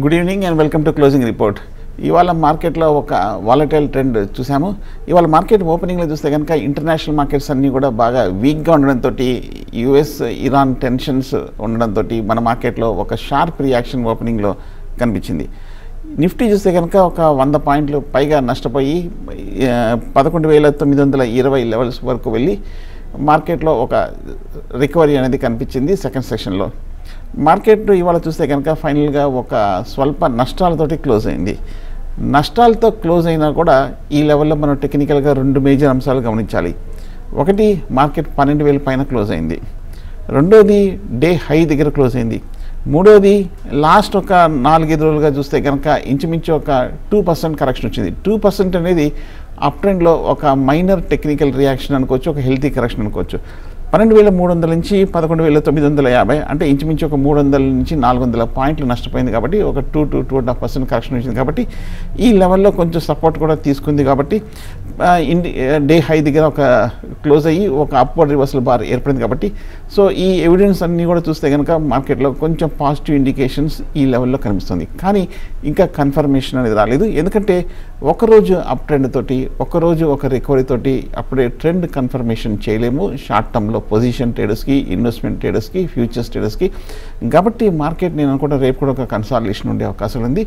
Good evening and welcome to closing report ఇవాళ మార్కెట్లో ఒక వాలటైల్ ట్రెండ్ చూసాము ఇవాళ మార్కెట్ ఓపెనింగ్లో చూస్తే కనుక ఇంటర్నేషనల్ మార్కెట్స్ అన్నీ కూడా బాగా వీక్గా ఉండడంతో యుఎస్ ఇరాన్ టెన్షన్స్ ఉండడంతో మన మార్కెట్లో ఒక షార్ప్ రియాక్షన్ ఓపెనింగ్లో కనిపించింది. నిఫ్టీ చూస్తే కనుక ఒక వంద పాయింట్లు పైగా నష్టపోయి పదకొండు వేల తొమ్మిది వందల ఇరవై లెవెల్స్ వరకు వెళ్ళి మార్కెట్లో ఒక రికవరీ అనేది కనిపించింది సెకండ్ సెషన్లో మార్కెట్ ఇవాళ చూస్తే కనుక ఫైనల్గా ఒక స్వల్ప నష్టాలతోటి క్లోజ్ అయింది. నష్టాలతో క్లోజ్ అయినా కూడా ఈ లెవెల్లో మనం టెక్నికల్గా రెండు మేజర్ అంశాలు గమనించాలి. ఒకటి మార్కెట్ పన్నెండు వేల పైన క్లోజ్ అయింది. రెండోది డే హై దగ్గర క్లోజ్ అయింది. మూడోది లాస్ట్ ఒక నాలుగైదు రోజులుగా చూస్తే కనుక ఇంచుమించు ఒక టూ పర్సెంట్ కరెక్షన్ వచ్చింది. టూ పర్సెంట్ అనేది అప్ ట్రెండ్లో ఒక మైనర్ టెక్నికల్ రియాక్షన్ అనుకోవచ్చు ఒక హెల్తీ కరెక్షన్ అనుకోవచ్చు. పన్నెండు వేల మూడు వందల నుంచి పదకొండు వేల తొమ్మిది వందల యాభై అంటే ఇంచుమించు ఒక మూడు వందల నుంచి నాలుగు వందల పాయింట్లు నష్టపోయింది కాబట్టి ఒక two to two and half percent correction వచ్చింది కాబట్టి ఈ లెవెల్లో కొంచెం సపోర్ట్ కూడా తీసుకుంది కాబట్టి ఇండి డే హై దగ్గర ఒక క్లోజ్ అయ్యి ఒక అప్వర్డ్ రివర్సల్ బార్ ఏర్పడింది కాబట్టి సో ఈ ఎవిడెన్స్ అన్నీ కూడా చూస్తే కనుక మార్కెట్లో కొంచెం పాజిటివ్ ఇండికేషన్స్ ఈ లెవెల్లో కనిపిస్తుంది. కానీ ఇంకా కన్ఫర్మేషన్ అనేది రాలేదు. ఎందుకంటే ఒకరోజు అప్ ట్రెండ్ తోటి ఒకరోజు ఒక రికవరీ తోటి అప్పుడే ట్రెండ్ కన్ఫర్మేషన్ చేయలేము. షార్ట్ టర్మ్లో పొజిషన్ ట్రేడర్స్కి ఇన్వెస్ట్మెంట్ ట్రేడర్స్కి ఫ్యూచర్స్ ట్రేడర్స్కి. కాబట్టి మార్కెట్ నేను అనుకుంటా రేపు కూడా ఒక కన్సాలిడేషన్ ఉండే అవకాశం ఉంది.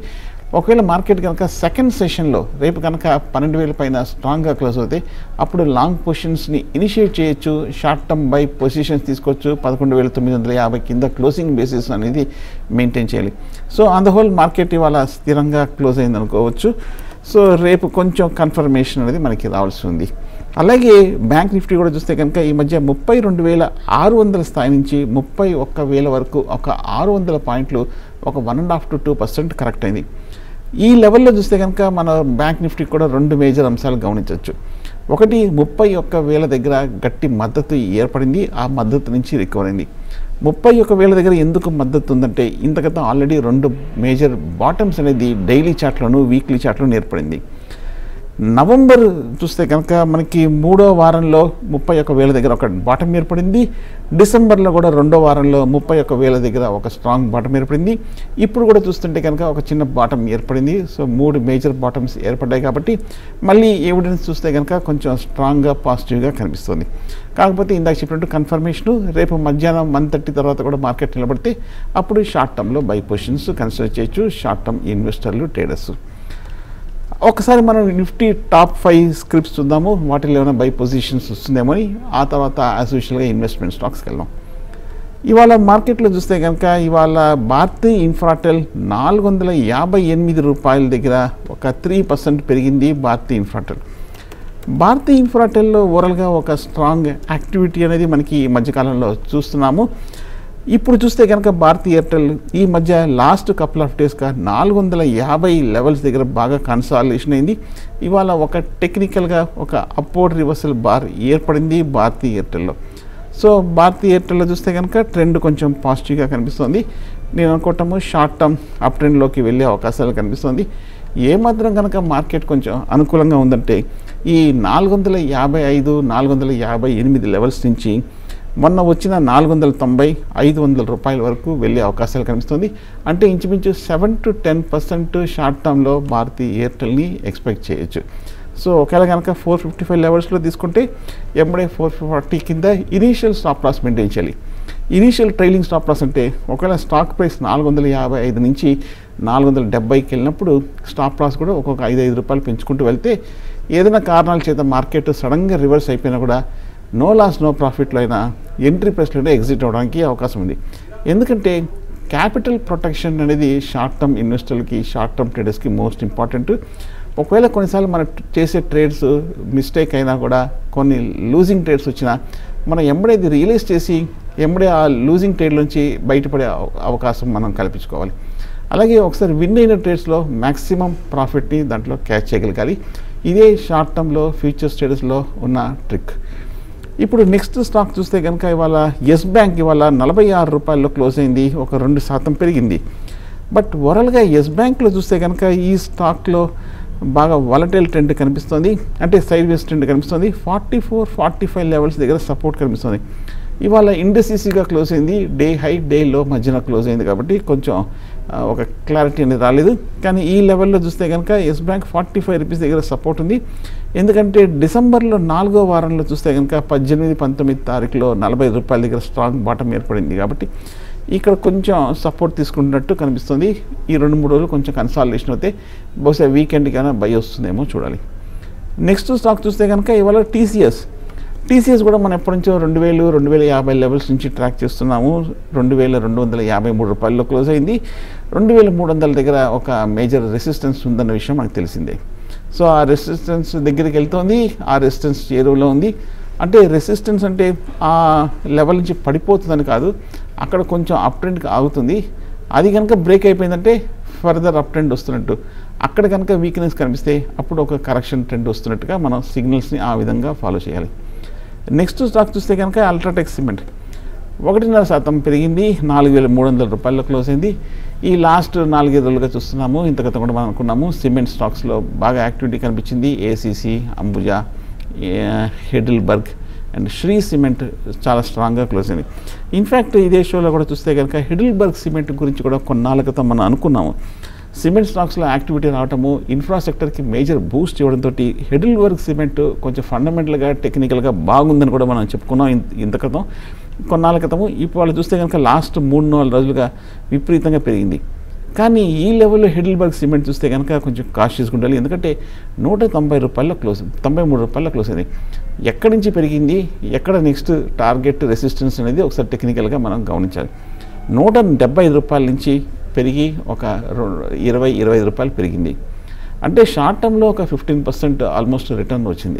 ఒకవేళ మార్కెట్ కనుక సెకండ్ సెషన్లో రేపు కనుక పన్నెండు వేల పైన స్ట్రాంగ్గా క్లోజ్ అవుతే అప్పుడు లాంగ్ పొజిషన్స్ని ఇనిషియేట్ చేయొచ్చు. షార్ట్ టర్మ్ బై పొజిషన్స్ తీసుకోవచ్చు. పదకొండు వేల తొమ్మిది వందల యాభై కింద క్లోజింగ్ బేసిస్ అనేది మెయింటైన్ చేయాలి. So on the whole market ఇవాళ స్థిరంగా క్లోజ్ అయింది అనుకోవచ్చు సో రేపు కొంచెం కన్ఫర్మేషన్ అనేది మనకి రావాల్సి ఉంది. అలాగే బ్యాంక్ నిఫ్టీ కూడా చూస్తే కనుక ఈ మధ్య ముప్పై రెండు వేల ఆరు వందల స్థాయి నుంచి ముప్పై ఒక్క వేల వరకు ఒక ఆరు వందల పాయింట్లు ఒక one and half to two percent correct అయింది. ఈ లెవెల్లో చూస్తే కనుక మన బ్యాంక్ నిఫ్టీ కూడా రెండు మేజర్ అంశాలు గమనించవచ్చు. ఒకటి ముప్పై ఒక్క వేల దగ్గర గట్టి మద్దతు ఏర్పడింది. ఆ మద్దతు నుంచి రికవర్ అయింది. ముప్పై ఒక్క వేల దగ్గర ఎందుకు మద్దతు ఉందంటే ఇంతకతం ఆల్రెడీ రెండు మేజర్ బాటమ్స్ అనేది డైలీ చాట్లోను వీక్లీ చాట్లోను ఏర్పడింది. నవంబర్ చూస్తే కనుక మనకి మూడో వారంలో ముప్పై ఒక్క వేల దగ్గర ఒక బాటం ఏర్పడింది. డిసెంబర్లో కూడా రెండో వారంలో ముప్పై ఒక వేల దగ్గర ఒక స్ట్రాంగ్ బాటం ఏర్పడింది. ఇప్పుడు కూడా చూస్తుంటే కనుక ఒక చిన్న బాటం ఏర్పడింది. సో మూడు మేజర్ బాటమ్స్ ఏర్పడ్డాయి కాబట్టి మళ్ళీ ఎవిడెన్స్ చూస్తే కనుక కొంచెం స్ట్రాంగ్గా పాజిటివ్గా కనిపిస్తుంది. కాకపోతే ఇందాక చెప్పినట్టు కన్ఫర్మేషను రేపు మధ్యాహ్నం వన్ థర్టీ తర్వాత కూడా మార్కెట్ నిలబడితే అప్పుడు షార్ట్ టర్మ్లో బై పొజిషన్స్ కన్సిడర్ చేయొచ్చు. షార్ట్ టర్మ్ ఇన్వెస్టర్లు ట్రేడర్స్. ఒకసారి మనం నిఫ్టీ టాప్ ఫైవ్ స్క్రిప్ట్స్ చూద్దాము. వాటిలో ఏమైనా బై పొజిషన్స్ వస్తుందేమో అని. ఆ తర్వాత యాజ్ యూజువల్గా ఇన్వెస్ట్మెంట్ స్టాక్స్కి వెళ్దాం. ఇవాళ మార్కెట్లో చూస్తే కనుక ఇవాళ భారతీ ఇన్ఫ్రాటెల్ నాలుగు వందల యాభై ఎనిమిది రూపాయల దగ్గర ఒక త్రీ పర్సెంట్ పెరిగింది భారతీ ఇన్ఫ్రాటెల్. భారతీ ఇన్ఫ్రాటెల్లో ఓవరాల్గా ఒక స్ట్రాంగ్ యాక్టివిటీ అనేది మనకి ఈ మధ్యకాలంలో చూస్తున్నాము. ఇప్పుడు చూస్తే కనుక భారతీ ఎయిర్టెల్ ఈ మధ్య లాస్ట్ కపుల్ ఆఫ్ డేస్గా నాలుగు వందల యాభై లెవెల్స్ దగ్గర బాగా కన్సాలేషన్ అయింది. ఇవాళ ఒక టెక్నికల్గా ఒక అప్వర్డ్ రివర్సల్ బార్ ఏర్పడింది భారతీ ఎయిర్టెల్లో. సో భారతీ ఎయిర్టెల్లో చూస్తే కనుక ట్రెండ్ కొంచెం పాజిటివ్గా కనిపిస్తుంది. నేను అనుకోవటము షార్ట్ టర్మ్ అప్ ట్రెండ్లోకి వెళ్ళే అవకాశాలు కనిపిస్తుంది. ఏమాత్రం కనుక మార్కెట్ కొంచెం అనుకూలంగా ఉందంటే ఈ నాలుగు వందల యాభై ఐదు నాలుగు వందల యాభై ఎనిమిది లెవెల్స్ నుంచి మొన్న వచ్చిన నాలుగు వందల తొంభై ఐదు వందల రూపాయల వరకు వెళ్ళే అవకాశాలు కనిపిస్తుంది. అంటే ఇంచుమించు seven to ten percent short టర్మ్లో భారతీ ఎయిర్టెల్ని ఎక్స్పెక్ట్ చేయొచ్చు. సో ఒకవేళ కనుక ఫోర్ ఫిఫ్టీ ఫైవ్ లెవెల్స్లో తీసుకుంటే ఎంబడే ఫోర్ ఫార్టీ కింద ఇనీషియల్ స్టాప్ లాస్ మెయింటైన్ చేయాలి. ఇనీషియల్ ట్రైలింగ్ స్టాప్ లాస్ అంటే ఒకవేళ స్టాక్ ప్రైస్ నాలుగు వందల యాభై ఐదు నుంచి నాలుగు వందల డెబ్బైకి వెళ్ళినప్పుడు స్టాప్ లాస్ కూడా ఒక్కొక్క ఐదు ఐదు రూపాయలు పెంచుకుంటూ వెళ్తే ఏదైనా కారణాల చేత మార్కెట్ సడన్గా రివర్స్ అయిపోయినా కూడా నో లాస్ నో ప్రాఫిట్లో అయినా ఎంట్రీ ప్రైస్లోనే ఎగ్జిట్ అవ్వడానికి అవకాశం ఉంది. ఎందుకంటే క్యాపిటల్ ప్రొటెక్షన్ అనేది షార్ట్ టర్మ్ ఇన్వెస్టర్లకి షార్ట్ టర్మ్ ట్రేడర్స్కి మోస్ట్ ఇంపార్టెంట్ ఒకవేళ కొన్నిసార్లు మనం చేసే ట్రేడ్స్ మిస్టేక్ అయినా కూడా కొన్ని లూజింగ్ ట్రేడ్స్ వచ్చినా మనం ఎంబడేది రియలైజ్ చేసి ఎంబడే ఆ లూజింగ్ ట్రేడ్ నుంచి బయటపడే అవకాశం మనం కల్పించుకోవాలి. అలాగే ఒకసారి విన్ అయిన ట్రేడ్స్లో మ్యాక్సిమం ప్రాఫిట్ని దాంట్లో క్యాచ్ చేయగలగాలి. ఇదే షార్ట్ టర్మ్లో ఫ్యూచర్స్ ట్రేడర్స్లో ఉన్న ట్రిక్ ఇప్పుడు నెక్స్ట్ స్టాక్ చూస్తే కనుక ఇవాళ ఎస్ బ్యాంక్ ఇవాళ నలభై ఆరు రూపాయల్లో క్లోజ్ అయింది. ఒక రెండు శాతం పెరిగింది. బట్ ఓవరాల్గా ఎస్ బ్యాంక్లో చూస్తే కనుక ఈ స్టాక్లో బాగా వాలటైల్ ట్రెండ్ కనిపిస్తుంది. అంటే సైడ్ వేస్ ట్రెండ్ కనిపిస్తుంది. Forty four forty five levels దగ్గర సపోర్ట్ కనిపిస్తుంది. ఇవాళ ఇండస్ట్రీస్గా క్లోజ్ అయింది. డే హై డే లో మధ్యన క్లోజ్ అయింది కాబట్టి కొంచెం ఒక క్లారిటీ అనేది రాలేదు. కానీ ఈ లెవెల్లో చూస్తే కనుక Yes Bank forty five rupees దగ్గర సపోర్ట్ ఉంది. ఎందుకంటే డిసెంబర్లో నాలుగో వారంలో చూస్తే కనుక పద్దెనిమిది పంతొమ్మిది తారీఖులో నలభై రూపాయల దగ్గర స్ట్రాంగ్ బాటం ఏర్పడింది కాబట్టి ఇక్కడ కొంచెం సపోర్ట్ తీసుకుంటున్నట్టు కనిపిస్తుంది. ఈ రెండు మూడు రోజులు కొంచెం కన్సాలిడేషన్ అయితే బహుశా వీకెండ్కైనా బై వస్తుందేమో చూడాలి. నెక్స్ట్ స్టాక్ చూస్తే కనుక ఇవాళ టీసీఎస్ టీసీఎస్ కూడా మనం ఎప్పటి నుంచో రెండు వేలు రెండు వేల యాభై లెవెల్స్ నుంచి ట్రాక్ చేస్తున్నాము. రెండు వేల రెండు వందల యాభై మూడు రూపాయల్లో క్లోజ్ అయింది. రెండు వేల మూడు వందల దగ్గర ఒక మేజర్ రెసిస్టెన్స్ ఉందన్న విషయం మనకు తెలిసిందే. సో ఆ రెసిస్టెన్స్ దగ్గరికి వెళ్తోంది. ఆ రెసిస్టెన్స్ చేరువలో ఉంది? అంటే రెసిస్టెన్స్ అంటే ఆ లెవెల్ నుంచి పడిపోతుందని కాదు అక్కడ కొంచెం అప్ ట్రెండ్కి ఆగుతుంది. అది కనుక బ్రేక్ అయిపోయిందంటే ఫర్దర్ అప్ ట్రెండ్ వస్తున్నట్టు. అక్కడ కనుక వీక్నెస్ కనిపిస్తే అప్పుడు ఒక కరెక్షన్ ట్రెండ్ వస్తున్నట్టుగా మనం సిగ్నల్స్ని ఆ విధంగా ఫాలో చేయాలి. నెక్స్ట్ స్టాక్ చూస్తే కనుక అల్ట్రాటెక్ సిమెంట్ ఒకటిన్నర శాతం పెరిగింది నాలుగు వేల మూడు వందల రూపాయల్లో క్లోజ్ అయింది. ఈ లాస్ట్ నాలుగైదు రోజులుగా చూస్తున్నాము. ఇంత కూడా మనం అనుకున్నాము సిమెంట్ స్టాక్స్లో బాగా యాక్టివిటీ కనిపించింది. ACC Ambuja Heidelberg and Shree Cement చాలా స్ట్రాంగ్గా క్లోజ్ అయింది. ఇన్ఫ్యాక్ట్ ఇదే షోలో కూడా చూస్తే కనుక హెడిల్బర్గ్ సిమెంట్ గురించి కూడా కొన్నాళ్ళ క్రితం మనం అనుకున్నాము. సిమెంట్ స్టాక్స్లో యాక్టివిటీ రావటము ఇన్ఫ్రాస్ట్రక్చర్కి మేజర్ బూస్ట్ ఇవ్వడంతో హెడిల్బర్గ్ సిమెంట్ కొంచెం ఫండమెంటల్గా టెక్నికల్గా బాగుందని కూడా మనం చెప్పుకున్నాం ఇంత క్రితం. కొన్నాళ్ళ క్రితము ఇప్పుడు వాళ్ళు చూస్తే కనుక లాస్ట్ మూడు నాలుగు రోజులుగా విపరీతంగా పెరిగింది. కానీ ఈ లెవెల్లో హెడిల్బర్గ్ సిమెంట్ చూస్తే కనుక కొంచెం కాస్ట్ ఉండాలి. ఎందుకంటే నూట తొంభై రూపాయల్లో క్లోజ్ తొంభై మూడు రూపాయల్లో క్లోజ్ అయింది. ఎక్కడి నుంచి పెరిగింది ఎక్కడ నెక్స్ట్ టార్గెట్ రెసిస్టెన్స్ అనేది ఒకసారి టెక్నికల్గా మనం గమనించాలి. నూట డెబ్బై ఐదు రూపాయల నుంచి పెరిగి ఒక రొ- ఇరవై ఇరవై ఐదు రూపాయలు పెరిగింది. అంటే షార్ట్ టర్మ్లో ఒక ఫిఫ్టీన్ పర్సెంట్ ఆల్మోస్ట్ రిటర్న్ వచ్చింది.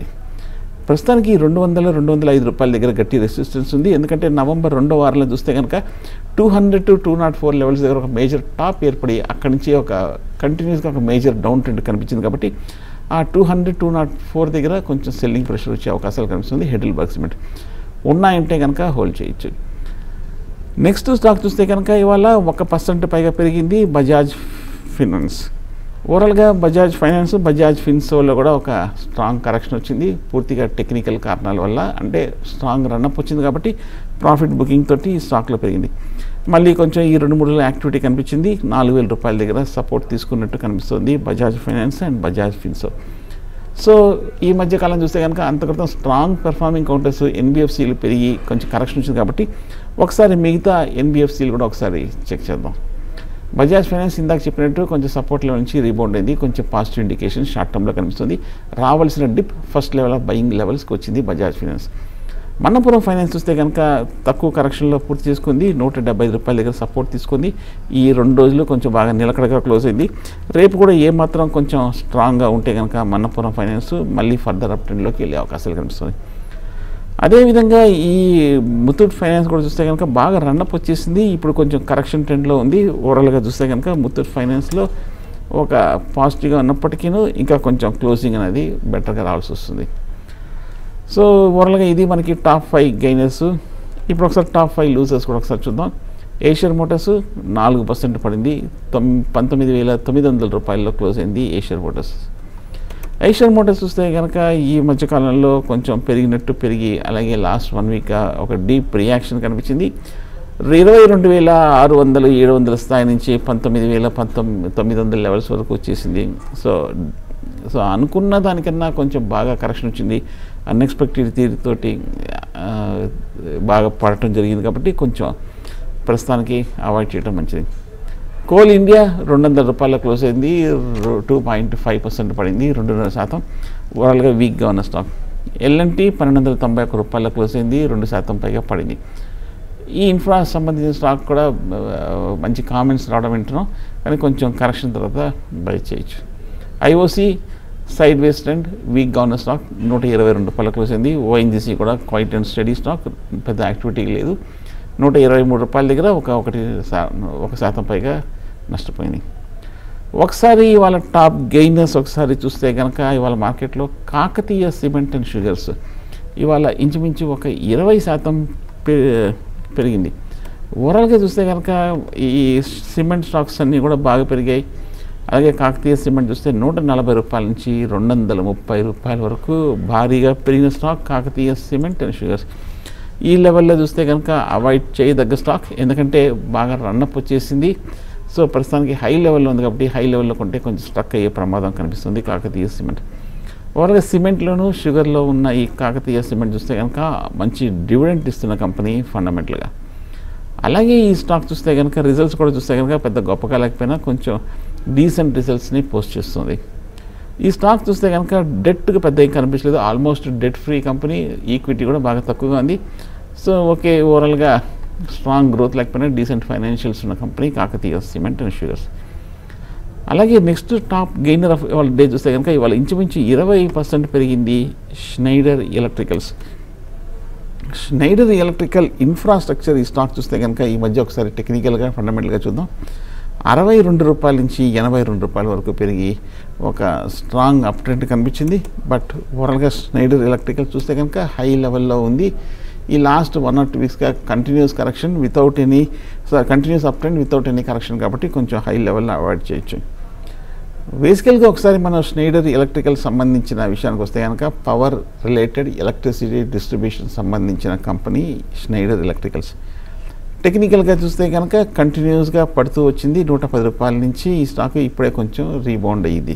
ప్రస్తుతానికి రెండు వందల రెండు వందల ఐదు రూపాయల దగ్గర గట్టి రెసిస్టెన్స్ ఉంది. ఎందుకంటే నవంబర్ రెండో వారంలో చూస్తే కనుక two hundred to two naught four levels దగ్గర ఒక మేజర్ టాప్ ఏర్పడి అక్కడి నుంచి ఒక కంటిన్యూస్గా ఒక మేజర్ డౌన్ ట్రెండ్ కనిపించింది కాబట్టి ఆ two hundred two naught four దగ్గర కొంచెం సెల్లింగ్ ప్రెషర్ వచ్చే అవకాశాలు కనిపిస్తుంది హెడిల్ బర్గ్ సిమెంట్. ఉన్నాయంటే కనుక హోల్డ్ చేయొచ్చు. నెక్స్ట్ స్టాక్ చూస్తే కనుక ఇవాళ ఒక పర్సెంట్ పైగా పెరిగింది బజాజ్ ఫినాన్స్ ఓవరాల్గా బజాజ్ ఫైనాన్స్ బజాజ్ ఫిన్సోలో కూడా ఒక స్ట్రాంగ్ కరెక్షన్ వచ్చింది. పూర్తిగా టెక్నికల్ కారణాల వల్ల అంటే స్ట్రాంగ్ రన్అప్ వచ్చింది కాబట్టి ప్రాఫిట్ బుకింగ్ తోటి స్టాక్లో పెరిగింది. మళ్ళీ కొంచెం ఈ రెండు మూడు యాక్టివిటీ కనిపించింది. నాలుగు వేల రూపాయల దగ్గర సపోర్ట్ తీసుకున్నట్టు కనిపిస్తుంది Bajaj Finance and Bajaj Finserv so ఈ మధ్య కాలం చూస్తే కనుక అంత స్ట్రాంగ్ పెర్ఫార్మింగ్ కౌంటర్స్ ఎన్బిఎఫ్సీలు పెరిగి కొంచెం కరెక్షన్ వచ్చింది కాబట్టి ఒకసారి మిగతా ఎన్బిఎఫ్సీలు కూడా ఒకసారి చెక్ చేద్దాం. బజాజ్ ఫైనాన్స్ ఇందాక చెప్పినట్టు కొంచెం సపోర్ట్ లెవెల్ నుంచి రీబౌండ్ అయింది. కొంచెం పాజిటివ్ ఇండికేషన్ షార్ట్ టర్మ్లో కనిపిస్తుంది. రావాల్సిన dip first level of buying లెవెల్స్కి వచ్చింది బజాజ్ ఫైనాన్స్ మన్నపురం ఫైనాన్స్ చూస్తే కనుక తక్కువ కరెక్షన్లో పూర్తి చేసుకుంది. నూట డెబ్బై రూపాయల దగ్గర సపోర్ట్ తీసుకుంది. ఈ రెండు రోజులు కొంచెం బాగా నిలకడగా క్లోజ్ అయింది. రేపు కూడా ఏమాత్రం కొంచెం స్ట్రాంగ్గా ఉంటే కనుక మన్నపురం ఫైనాన్స్ మళ్ళీ ఫర్దర్ అప్ ట్రెండ్లోకి వెళ్ళే అవకాశాలు కనిపిస్తుంది అదేవిధంగా ఈ ముత్తూట్ ఫైనాన్స్ కూడా చూస్తే కనుక బాగా రన్అప్ వచ్చేసింది. ఇప్పుడు కొంచెం కరెక్షన్ ట్రెండ్లో ఉంది. ఓవరాల్గా చూస్తే కనుక ముత్తూట్ ఫైనాన్స్లో ఒక పాజిటివ్గా ఉన్నప్పటికీ ఇంకా కొంచెం క్లోజింగ్ అనేది బెటర్గా రావాల్సి వస్తుంది. సో ఓవరాల్గా ఇది మనకి టాప్ ఫైవ్ గైనర్స్ ఇప్పుడు ఒకసారి టాప్ ఫైవ్ లూజర్స్ కూడా ఒకసారి చూద్దాం. ఏషియర్ మోటార్స్ నాలుగు పర్సెంట్ పడింది. తొమ్ పంతొమ్మిది వేల తొమ్మిది వందల రూపాయల్లో క్లోజ్ అయింది ఏషియర్ మోటార్స్ ఐషర్ మోటార్స్ చూస్తే కనుక ఈ మధ్యకాలంలో కొంచెం పెరిగినట్టు పెరిగి అలాగే లాస్ట్ వన్ వీక్ ఒక డీప్ రియాక్షన్ కనిపించింది. ఇరవై రెండు వేల ఆరు వందలు ఏడు వందల స్థాయి నుంచి పంతొమ్మిది వేల పంతొమ్మిది తొమ్మిది వందల లెవెల్స్ వరకు వచ్చేసింది. సో సో అనుకున్న దానికన్నా కొంచెం బాగా కరెక్షన్ వచ్చింది. అన్ఎక్స్పెక్టెడ్ తీరుతోటి బాగా పడటం జరిగింది కాబట్టి కొంచెం ప్రస్తుతానికి అవాయిడ్ చేయడం మంచిది. కోల్ ఇండియా రెండు వందల రూపాయల క్లోజ్ అయింది టూ పాయింట్ ఫైవ్ పర్సెంట్ పడింది రెండున్నర శాతం. ఓవరాల్గా వీక్గా ఉన్న స్టాక్. ఎల్ఎన్టీ పన్నెండు వందల తొంభై ఒక్క రూపాయల క్లోజ్ అయింది రెండు శాతం పైగా పడింది. ఈ ఇన్ఫ్రా సంబంధించిన స్టాక్ కూడా మంచి కామెంట్స్ రావడం వింటున్నాం కానీ కొంచెం కరెక్షన్ తర్వాత బై చేయొచ్చు. ఐఓసి సైడ్ వేస్ ట్రెండ్ వీక్గా ఉన్న స్టాక్ నూట ఇరవై రెండు రూపాయల క్లోజ్ అయింది. ఓఎన్జీసీ కూడా క్వైట్ అండ్ స్టడీ స్టాక్ పెద్ద యాక్టివిటీ లేదు. నూట ఇరవై మూడు రూపాయల దగ్గర ఒక ఒకటి ఒక శాతం పైగా నష్టపోయింది ఒకసారి ఇవాళ టాప్ గెయినర్స్ ఒకసారి చూస్తే కనుక ఇవాళ మార్కెట్లో కాకతీయ సిమెంట్ అండ్ షుగర్స్ ఇవాళ ఇంచుమించు ఒక ఇరవై శాతం పె- పెరిగింది. ఓవరాల్గా చూస్తే కనుక ఈ సిమెంట్ స్టాక్స్ అన్నీ కూడా బాగా పెరిగాయి. అలాగే కాకతీయ సిమెంట్ చూస్తే నూట నలభై రూపాయల నుంచి రెండు వందల ముప్పై రూపాయల వరకు భారీగా పెరిగిన stock Kakatiya Cement and Sugars. ఈ లెవెల్లో చూస్తే కనుక అవాయిడ్ చేయదగ్గ స్టాక్. ఎందుకంటే బాగా రన్అప్ వచ్చేసింది. సో ప్రస్తుతానికి హై లెవెల్లో ఉంది కాబట్టి హై లెవెల్లో కొంటే కొంచెం స్ట్రక్ అయ్యే ప్రమాదం కనిపిస్తుంది కాకతీయ సిమెంట్. ఓవరాల్గా సిమెంట్లోను షుగర్లో ఉన్న ఈ కాకతీయ సిమెంట్ చూస్తే కనుక మంచి డివిడెంట్ ఇస్తున్న కంపెనీ ఫండమెంటల్గా అలాగే ఈ స్టాక్ చూస్తే కనుక రిజల్ట్స్ కూడా చూస్తే కనుక పెద్ద గొప్పగా లేకపోయినా కొంచెం డీసెంట్ రిజల్ట్స్ని పోస్ట్ చేస్తుంది. ఈ స్టాక్ చూస్తే కనుక డెట్కి పెద్ద ఏం కనిపించలేదు. Almost debt free company equity కూడా బాగా తక్కువగా ఉంది. సో ఓకే ఓవరాల్గా స్ట్రాంగ్ గ్రోత్ లేకపోయినా డీసెంట్ ఫైనాన్షియల్స్ ఉన్న company Kakatiya Cement and Sugars. అలాగే నెక్స్ట్ టాప్ గెయినర్ ఆఫ్ ఇవాళ డే చూస్తే కనుక ఇవాళ ఇంచుమించు ఇరవై పర్సెంట్ పెరిగింది Schneider electricals Schneider electrical infrastructure ఈ స్టాక్ చూస్తే కనుక ఈ మధ్య ఒకసారి టెక్నికల్గా ఫండమెంటల్గా చూద్దాం. అరవై రెండు రూపాయల నుంచి ఎనభై రెండు రూపాయల వరకు పెరిగి ఒక స్ట్రాంగ్ అప్ ట్రెండ్ కనిపించింది. బట్ ఓవరాల్గా స్నైడర్ ఎలక్ట్రికల్ చూస్తే కనుక హై లెవెల్లో ఉంది. ఈ last one or two వీక్స్గా continuous correction without any continuous up trend without any correction కాబట్టి కొంచెం హై లెవెల్లో అవాయిడ్ చేయొచ్చు. బేసికల్గా ఒకసారి మనం స్నైడర్ ఎలక్ట్రికల్ సంబంధించిన విషయానికి వస్తే కనుక పవర్ రిలేటెడ్ ఎలక్ట్రిసిటీ డిస్ట్రిబ్యూషన్ సంబంధించిన కంపెనీ స్నైడర్ ఎలక్ట్రికల్స్. టెక్నికల్గా చూస్తే కనుక కంటిన్యూస్గా పడుతూ వచ్చింది నూట పది రూపాయల నుంచి ఈ స్టాక్ ఇప్పుడే కొంచెం రీబౌండ్ అయ్యింది.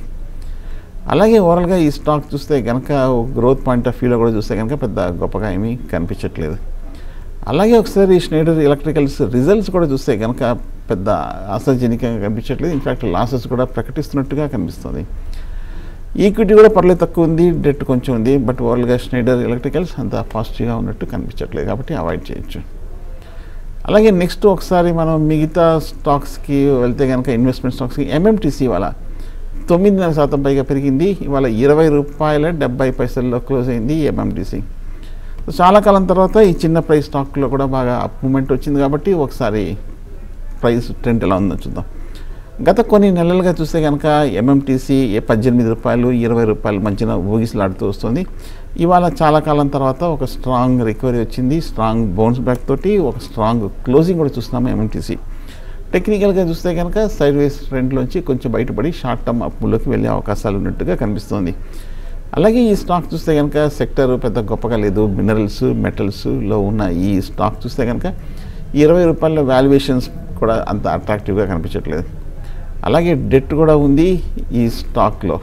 అలాగే ఓవరాల్గా ఈ స్టాక్ చూస్తే కనుక గ్రోత్ పాయింట్ ఆఫ్ వ్యూలో కూడా చూస్తే కనుక పెద్ద గొప్పగా ఏమీ కనిపించట్లేదు. అలాగే ఒకసారి స్నైడర్ ఎలక్ట్రికల్స్ రిజల్ట్స్ కూడా చూస్తే కనుక పెద్ద ఆశాజనకంగా కనిపించట్లేదు. ఇన్ఫ్యాక్ట్ లాసెస్ కూడా ప్రకటిస్తున్నట్టుగా కనిపిస్తుంది. ఈక్విటీ కూడా పర్లేదు తక్కువ ఉంది డెట్ కొంచెం ఉంది బట్ ఓవరాల్గా స్నైడర్ ఎలక్ట్రికల్స్ అంత పాజిటివ్గా ఉన్నట్టు కనిపించట్లేదు కాబట్టి అవాయిడ్ చేయొచ్చు. అలాగే నెక్స్ట్ ఒకసారి మనం మిగతా స్టాక్స్కి వెళ్తే కనుక ఇన్వెస్ట్మెంట్ స్టాక్స్కి ఎంఎంటీసీ వాళ్ళ తొమ్మిదిన్నర శాతం పైగా పెరిగింది. ఇవాళ ఇరవై రూపాయల డెబ్బై పైసల్లో క్లోజ్ అయింది ఎంఎంటీసీ చాలా కాలం తర్వాత ఈ చిన్న ప్రైస్ స్టాక్లో కూడా బాగా అప్ మూమెంట్ వచ్చింది కాబట్టి ఒకసారి ప్రైస్ ట్రెండ్ ఎలా ఉందో చూద్దాం. గత కొన్ని నెలలుగా చూస్తే కనుక ఎంఎంటీసీ పద్దెనిమిది రూపాయలు ఇరవై రూపాయలు మధ్యన ఊగిసలాడుతూ వస్తుంది. ఇవాళ చాలా కాలం తర్వాత ఒక స్ట్రాంగ్ రికవరీ వచ్చింది. స్ట్రాంగ్ బౌన్స్ బ్యాక్ తోటి ఒక స్ట్రాంగ్ క్లోజింగ్ కూడా చూస్తున్నాము ఎంఎంటీసీ టెక్నికల్గా చూస్తే కనుక సైడ్ ట్రెండ్లోంచి కొంచెం బయటపడి షార్ట్ టర్మ్ అప్పుల్లోకి వెళ్ళే అవకాశాలు ఉన్నట్టుగా కనిపిస్తుంది. అలాగే ఈ స్టాక్ చూస్తే కనుక సెక్టర్ పెద్ద గొప్పగా లేదు. మినరల్స్ మెటల్స్లో ఉన్న ఈ స్టాక్ చూస్తే కనుక ఇరవై రూపాయల వాల్యుయేషన్స్ కూడా అంత అట్రాక్టివ్గా కనిపించట్లేదు. అలాగే డెట్ కూడా ఉంది ఈ స్టాక్లో.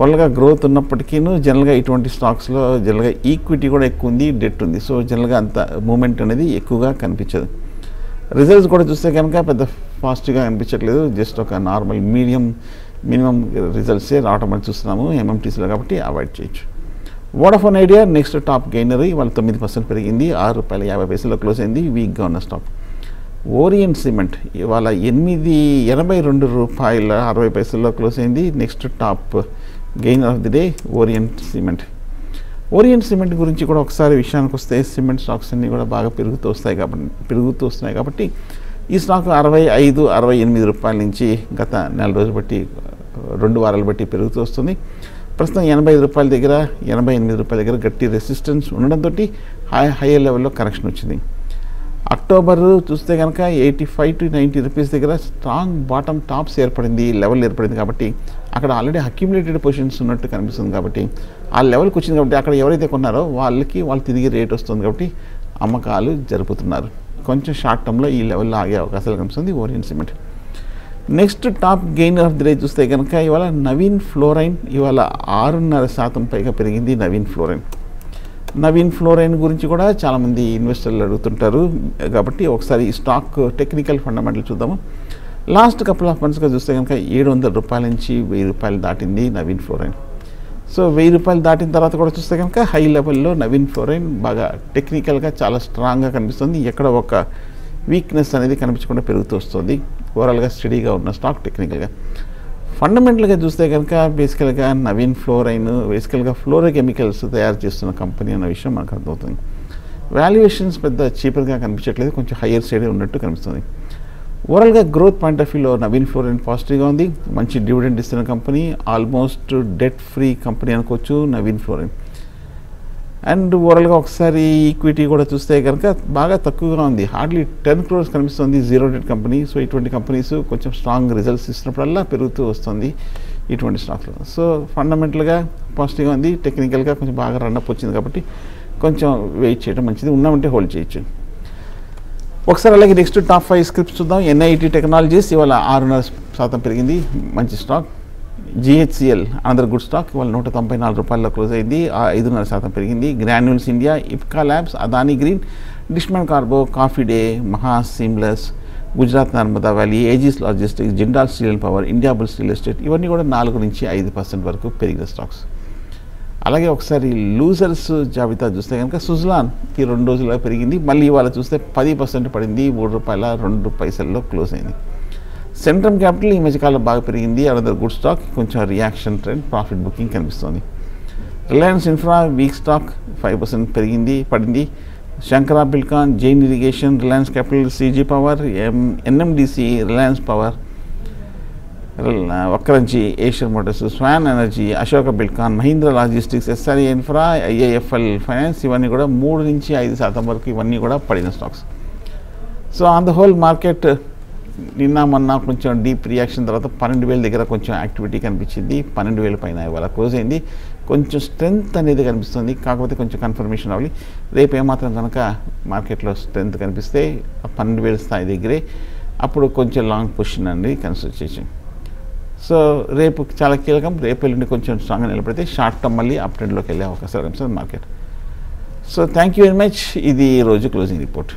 వాళ్ళగా గ్రోత్ ఉన్నప్పటికీ జనరల్గా ఇటువంటి స్టాక్స్లో జనరల్గా ఈక్విటీ కూడా ఎక్కువ ఉంది డెట్ ఉంది. సో జనరల్గా అంత మూమెంట్ అనేది ఎక్కువగా కనిపించదు. రిజల్ట్స్ కూడా చూస్తే కనుక పెద్ద ఫాస్ట్గా అనిపించట్లేదు. జస్ట్ ఒక నార్మల్ మీడియం మినిమం రిజల్ట్సే రావడం అని చూస్తున్నాము ఎంఎంటీసీలో కాబట్టి అవాయిడ్ చేయొచ్చు. Vodafone Idea next top gainer వాళ్ళు తొమ్మిది పర్సెంట్ పెరిగింది. ఆరు రూపాయల యాభై పైసల్లో క్లోజ్ అయింది. వీక్గా ఉన్న స్టాక్ ఓరియన్ సిమెంట్. ఇవాళ ఎనిమిది ఎనభై రెండు రూపాయల అరవై పైసల్లో క్లోజ్ అయింది. Next top gain of the day Orient Cement. Orient Cement గురించి కూడా ఒకసారి విషయానికి వస్తే సిమెంట్ స్టాక్స్ అన్నీ కూడా బాగా పెరుగుతూ వస్తాయి కాబట్టి పెరుగుతూ వస్తున్నాయి కాబట్టి ఈ స్టాక్ అరవై ఐదు అరవై ఎనిమిది రూపాయల నుంచి గత నెల రోజులు బట్టి రెండు వారాలు బట్టి పెరుగుతూ వస్తుంది. ప్రస్తుతం ఎనభై ఐదు రూపాయల దగ్గర ఎనభై ఎనిమిది రూపాయల దగ్గర గట్టి రెసిస్టెన్స్ ఉండడంతో హై హైయర్ లెవెల్లో కరెక్షన్ వచ్చింది. అక్టోబర్ చూస్తే కనుక eighty five to ninety rupees దగ్గర స్ట్రాంగ్ బాటమ్ టాప్స్ ఏర్పడింది లెవెల్ ఏర్పడింది కాబట్టి అక్కడ ఆల్రెడీ అక్యుములేటెడ్ పొజిషన్స్ ఉన్నట్టు కనిపిస్తుంది కాబట్టి ఆ లెవెల్కి వచ్చింది కాబట్టి అక్కడ ఎవరైతే కొన్నారో వాళ్ళకి వాళ్ళు తిరిగి రేట్ వస్తుంది కాబట్టి అమ్మకాలు జరుపుతున్నారు. కొంచెం షార్ట్ టర్మ్లో ఈ లెవెల్లో ఆగే అవకాశాలు కనిపిస్తుంది Orient Cement next top gainer of the day చూస్తే కనుక ఇవాళ నవీన్ ఫ్లోరైన్ ఇవాళ ఆరున్నర శాతం పైగా పెరిగింది నవీన్ ఫ్లోరైన్. నవీన్ ఫ్లోరైన్ గురించి కూడా చాలామంది ఇన్వెస్టర్లు అడుగుతుంటారు. కాబట్టి ఒకసారి స్టాక్ టెక్నికల్ ఫండమెంటల్ చూద్దాము. లాస్ట్ కపుల్ ఆఫ్ మంత్స్గా చూస్తే కనుక ఏడు వందల రూపాయల నుంచి వెయ్యి రూపాయలు దాటింది నవీన్ ఫ్లోరైన్. సో వెయ్యి రూపాయలు దాటిన తర్వాత కూడా చూస్తే కనుక హై లెవెల్లో నవీన్ ఫ్లోరైన్ బాగా టెక్నికల్గా చాలా స్ట్రాంగ్గా కనిపిస్తుంది. ఎక్కడ ఒక వీక్నెస్ అనేది కనిపించకుండా పెరుగుతూ వస్తుంది. ఓవరాల్గా స్టడీగా ఉన్న స్టాక్ టెక్నికల్గా. ఫండమెంటల్గా చూస్తే కనుక బేసికల్గా నవీన్ ఫ్లోరైన్ బేసికల్గా ఫ్లోరో కెమికల్స్ తయారు చేస్తున్న కంపెనీ అన్న విషయం మనకు అర్థమవుతుంది. వాల్యుయేషన్స్ పెద్ద చీపర్గా కనిపించట్లేదు కొంచెం హయ్యర్ సైడే ఉన్నట్టు కనిపిస్తుంది. ఓవరాల్గా గ్రోత్ పాయింట్ ఆఫ్ వ్యూలో నవీన్ ఫ్లోరైన్ పాజిటివ్గా ఉంది. మంచి డివిడెండ్ ఇస్తున్న company almost debt free company అనుకోవచ్చు నవీన్ ఫ్లోరైన్ అండ్ ఓవరాల్గా ఒకసారి ఈక్విటీ కూడా చూస్తే కనుక బాగా తక్కువగా ఉంది. హార్డ్లీ టెన్ క్రోర్స్ కనిపిస్తుంది జీరో డెట్ కంపెనీ సో ఇటువంటి కంపెనీస్ కొంచెం స్ట్రాంగ్ రిజల్ట్స్ ఇస్తున్నప్పుడల్లా పెరుగుతూ వస్తుంది ఇటువంటి స్టాక్లో సో ఫండమెంటల్గా పాజిటివ్గా ఉంది. టెక్నికల్గా కొంచెం బాగా రన్అప్ వచ్చింది కాబట్టి కొంచెం వెయిట్ చేయడం మంచిది. ఉన్నామంటే హోల్డ్ చేయొచ్చు. ఒకసారి అలాగే నెక్స్ట్ టాప్ ఫైవ్ స్క్రిప్ట్స్ చూద్దాం. ఎన్ఐటి టెక్నాలజీస్ ఇవాళ ఆరున్నర శాతం పెరిగింది. మంచి stock GHCL another good stock ఇవాళ నూట తొంభై నాలుగు రూపాయల్లో క్లోజ్ అయింది. ఐదున్నర శాతం పెరిగింది. Granules India Ipca labs Adani Green Dishman Carbo Coffee Day Maha Seamless Gujarat Narmada Valley Aegis Logistics Jindal Steel and Power Indiabull steel estate ఇవన్నీ కూడా నాలుగు నుంచి ఐదు పర్సెంట్ వరకు పెరిగిన స్టాక్స్. అలాగే ఒకసారి లూజర్స్ జాబితా చూస్తే కనుక సుజలాన్ ఈ రెండు రోజులుగా పెరిగింది. మళ్ళీ ఇవాళ చూస్తే పది పర్సెంట్ పడింది. మూడు రూపాయల రెండు పైసల్లో క్లోజ్ అయింది. సెంట్రమ్ క్యాపిటల్ ఈ మధ్యకాలం బాగా పెరిగింది. అదర్ గుడ్ స్టాక్ కొంచెం రియాక్షన్ ట్రెండ్ ప్రాఫిట్ బుకింగ్ కనిపిస్తుంది. Reliance Infra weak stock five percent పెరిగింది పడింది. Shankara Buildcon Jain Irrigation Reliance Capital CG Power M NMDC Reliance Power Vakrangee Asian Motors Swan Energy Ashoka Buildcon Mahindra Logistics SRA infra IIFL Finance ఇవన్నీ కూడా మూడు నుంచి ఐదు శాతం వరకు ఇవన్నీ కూడా పడిన stocks so on the whole market నిన్న మొన్న కొంచెం డీప్ రియాక్షన్ తర్వాత పన్నెండు వేల దగ్గర కొంచెం యాక్టివిటీ కనిపించింది. పన్నెండు వేల పైన ఇవాళ క్లోజ్ అయింది. కొంచెం స్ట్రెంగ్త్ అనేది కనిపిస్తుంది. కాకపోతే కొంచెం కన్ఫర్మేషన్ అవ్వాలి. రేపు ఏమాత్రం కనుక మార్కెట్లో స్ట్రెంగ్త్ కనిపిస్తే పన్నెండు వేల స్థాయి దగ్గరే అప్పుడు కొంచెం లాంగ్ పొజిషన్ అనేది కన్సిడర్ చేసాం సో రేపు చాలా కీలకం. రేపు ఎల్లుండి కొంచెం స్ట్రాంగ్గా నిలబడితే షార్ట్ టర్మ్ మళ్ళీ అప్ ట్రెండ్లోకి వెళ్ళే అవకాశాలు కనిపిస్తుంది market so thank you very much ఇది రోజు క్లోజింగ్ రిపోర్ట్